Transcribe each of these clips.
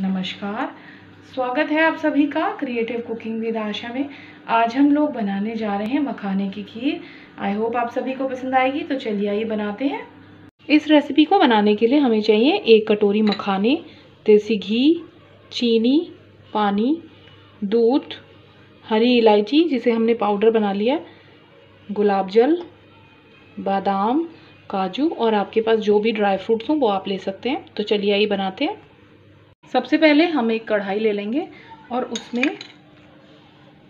नमस्कार। स्वागत है आप सभी का क्रिएटिव कुकिंग विद आशा में। आज हम लोग बनाने जा रहे हैं मखाने की खीर। आई होप आप सभी को पसंद आएगी तो चलिए आइए बनाते हैं। इस रेसिपी को बनाने के लिए हमें चाहिए एक कटोरी मखाने, देसी घी, चीनी, पानी, दूध, हरी इलायची, जिसे हमने पाउडर बना लिया गुलाब जल, बादाम, काजू, और आपके पास जो भी ड्राई फ्रूट्स हों, वो आप ले सकते हैं। तो चलिए आइए बनाते हैं। सबसे पहले हम एक कढ़ाई ले लेंगे और उसमें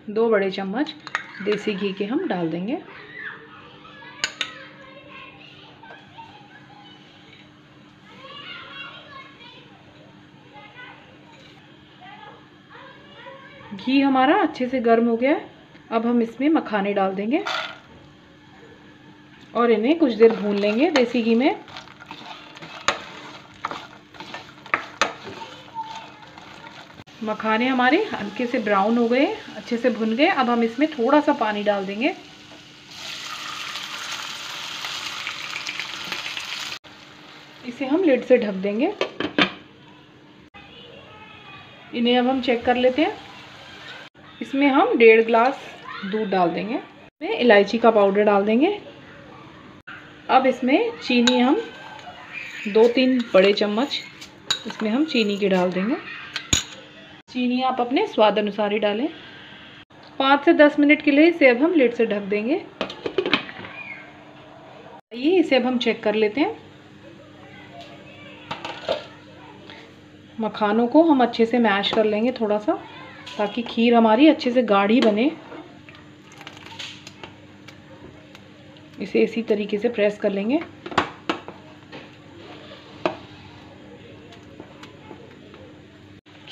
दो बड़े चम्मच देसी घी के हम डाल देंगे। घी हमारा अच्छे से गर्म हो गया है। अब हम इसमें मखाने डाल देंगे और इन्हें कुछ देर भून लेंगे देसी घी में। मखाने हमारे हल्के से ब्राउन हो गए, अच्छे से भुन गए। अब हम इसमें थोड़ा सा पानी डाल देंगे। इसे हम लिड से ढक देंगे। इन्हें अब हम चेक कर लेते हैं। इसमें हम डेढ़ ग्लास दूध डाल देंगे। इसमें इलायची का पाउडर डाल देंगे। अब इसमें चीनी हम दो तीन बड़े चम्मच इसमें हम चीनी के डाल देंगे। चीनी आप अपने स्वाद अनुसार ही डालें। पाँच से दस मिनट के लिए इसे अब हम लेट से ढक देंगे। आइए इसे अब हम चेक कर लेते हैं। मखानों को हम अच्छे से मैश कर लेंगे थोड़ा सा ताकि खीर हमारी अच्छे से गाढ़ी बने। इसे इसी तरीके से प्रेस कर लेंगे।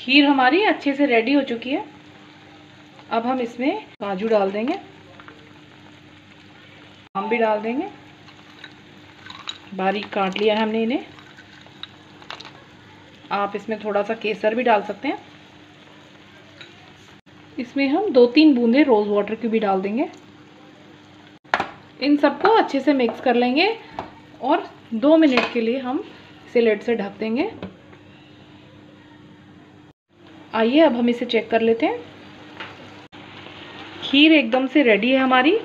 खीर हमारी अच्छे से रेडी हो चुकी है। अब हम इसमें काजू डाल देंगे। आम भी डाल देंगे। बारीक काट लिया है हमने इन्हें। आप इसमें थोड़ा सा केसर भी डाल सकते हैं। इसमें हम दो तीन बूंदे रोज़ वाटर की भी डाल देंगे। इन सबको अच्छे से मिक्स कर लेंगे और दो मिनट के लिए हम इसे लेट से ढक देंगे। आइए, अब हम इसे चेक कर लेते हैं। खीर एकदम से रेडी है हमारी।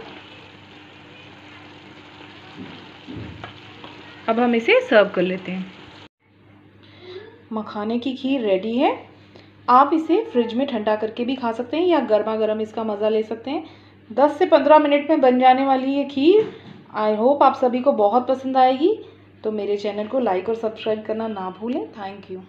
अब हम इसे सर्व कर लेते हैं। मखाने की खीर रेडी है। आप इसे फ्रिज में ठंडा करके भी खा सकते हैं या गर्मा गर्म इसका मज़ा ले सकते हैं। 10 से 15 मिनट में बन जाने वाली ये खीर। आई होप आप सभी को बहुत पसंद आएगी। तो मेरे चैनल को लाइक और सब्सक्राइब करना ना भूलें। Thank you